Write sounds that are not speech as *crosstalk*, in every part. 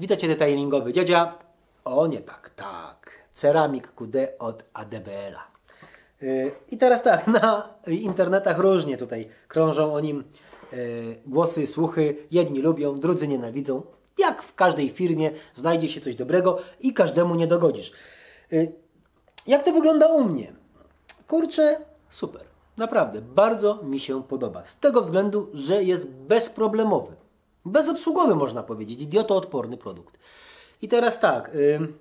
Witajcie detailingowy dziadzia. O nie tak, tak. Ceramik QD od ADBL-a. Yy, I teraz tak, *laughs* na internetach różnie tutaj krążą o nim yy, głosy, słuchy. Jedni lubią, drudzy nienawidzą. Jak w każdej firmie znajdzie się coś dobrego i każdemu nie dogodzisz. Yy, jak to wygląda u mnie? Kurczę, super. Naprawdę, bardzo mi się podoba. Z tego względu, że jest bezproblemowy. Bezobsługowy można powiedzieć, idiotoodporny produkt. I teraz tak, ym,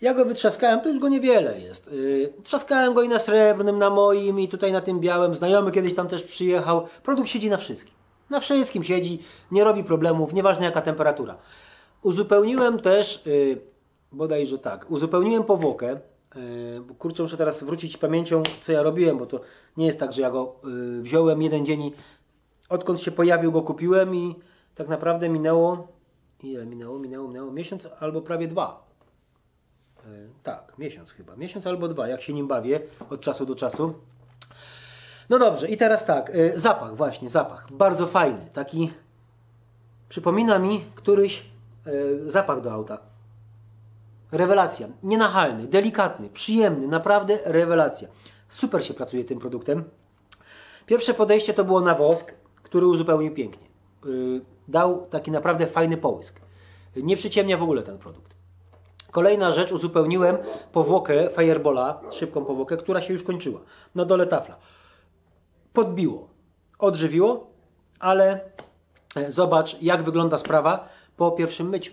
ja go wytrzaskałem, to już go niewiele jest. Yy, trzaskałem go i na srebrnym, na moim i tutaj na tym białym. Znajomy kiedyś tam też przyjechał. Produkt siedzi na wszystkim. Na wszystkim siedzi, nie robi problemów, nieważne jaka temperatura. Uzupełniłem też, yy, bodajże tak, uzupełniłem powłokę. Kurczę, muszę teraz wrócić pamięcią, co ja robiłem, bo to nie jest tak, że ja go wziąłem jeden dzień odkąd się pojawił, go kupiłem i tak naprawdę minęło, ile minęło? Minęło, minęło miesiąc albo prawie dwa. Yy, tak, miesiąc chyba. Miesiąc albo dwa, jak się nim bawię od czasu do czasu. No dobrze, i teraz tak, yy, zapach, właśnie, zapach. Bardzo fajny, taki przypomina mi któryś yy, zapach do auta. Rewelacja. Nienachalny, delikatny, przyjemny, naprawdę rewelacja. Super się pracuje tym produktem. Pierwsze podejście to było na wosk, który uzupełnił pięknie. Yy, dał taki naprawdę fajny połysk. Nie przyciemnia w ogóle ten produkt. Kolejna rzecz, uzupełniłem powłokę Firebola, szybką powłokę, która się już kończyła. Na dole tafla. Podbiło, odżywiło, ale e, zobacz jak wygląda sprawa po pierwszym myciu.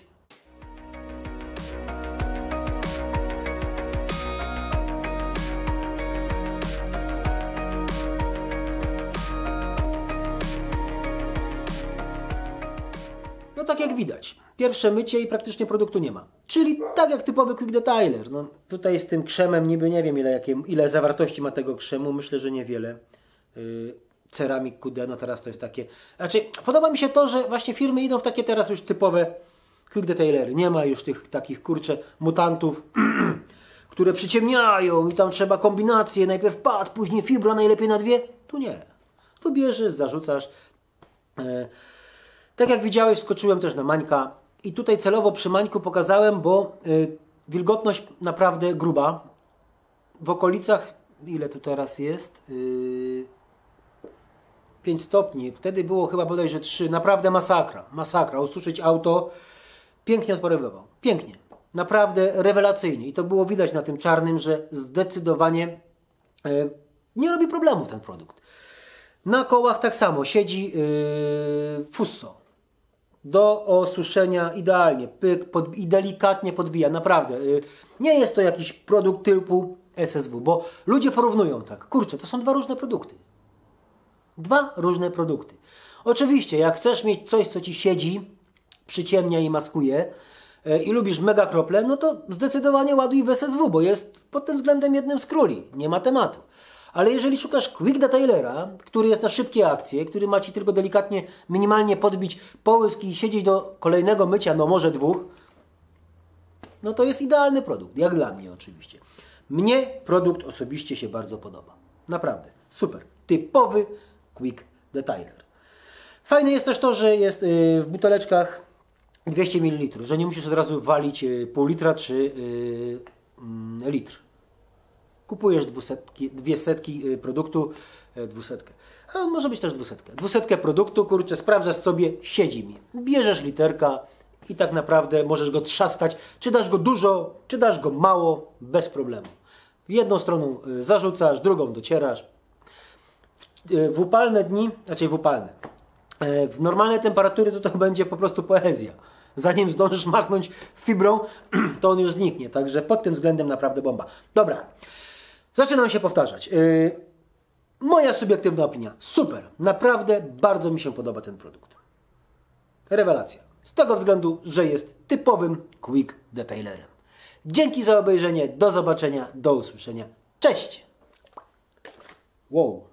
Jak widać. Pierwsze mycie i praktycznie produktu nie ma. Czyli tak jak typowy quick detailer. No, tutaj z tym krzemem niby nie wiem ile, jakie, ile zawartości ma tego krzemu. Myślę, że niewiele. Yy, Ceramik QD, no teraz to jest takie... Znaczy, podoba mi się to, że właśnie firmy idą w takie teraz już typowe quick detailery. Nie ma już tych takich, kurcze, mutantów, *clears throat* które przyciemniają i tam trzeba kombinacje. Najpierw pad, później fibra, najlepiej na dwie. Tu nie. Tu bierzesz, zarzucasz. Yy, tak jak widziałeś, wskoczyłem też na Mańka i tutaj celowo przy Mańku pokazałem, bo y, wilgotność naprawdę gruba. W okolicach, ile tu teraz jest? Y, 5 stopni. Wtedy było chyba bodajże 3. Naprawdę masakra. Masakra. Ususzyć auto. Pięknie odparowywał. Pięknie. Naprawdę rewelacyjnie. I to było widać na tym czarnym, że zdecydowanie y, nie robi problemu ten produkt. Na kołach tak samo. Siedzi yy, Fusso do osuszenia idealnie, pyk, pod, i delikatnie podbija, naprawdę. Y, nie jest to jakiś produkt typu SSW, bo ludzie porównują tak. Kurczę, to są dwa różne produkty. Dwa różne produkty. Oczywiście, jak chcesz mieć coś, co ci siedzi, przyciemnia i maskuje y, i lubisz mega krople, no to zdecydowanie ładuj w SSW, bo jest pod tym względem jednym z króli. Nie ma tematu. Ale jeżeli szukasz quick detailera, który jest na szybkie akcje, który ma ci tylko delikatnie, minimalnie podbić połysk i siedzieć do kolejnego mycia, no może dwóch, no to jest idealny produkt, jak dla mnie oczywiście. Mnie produkt osobiście się bardzo podoba. Naprawdę, super. Typowy quick detailer. Fajne jest też to, że jest y, w buteleczkach 200 ml, że nie musisz od razu walić y, pół litra czy y, mm, litr. Kupujesz dwusetki, dwie setki y, produktu, e, dwusetkę. A może być też dwusetkę. Dwusetkę produktu, kurczę, sprawdzasz sobie, siedzi mi. Bierzesz literka i tak naprawdę możesz go trzaskać. Czy dasz go dużo, czy dasz go mało, bez problemu. Jedną stroną y, zarzucasz, drugą docierasz. W upalne dni, znaczy w upalne, w normalne temperatury to to *laughs* będzie po prostu poezja. Zanim zdążysz machnąć fibrą, *clears throat* to on już zniknie. Także pod tym względem naprawdę bomba. Dobra. Zaczynam się powtarzać. Yy, moja subiektywna opinia. Super. Naprawdę bardzo mi się podoba ten produkt. Rewelacja. Z tego względu, że jest typowym quick detailerem. Dzięki za obejrzenie. Do zobaczenia. Do usłyszenia. Cześć. Wow.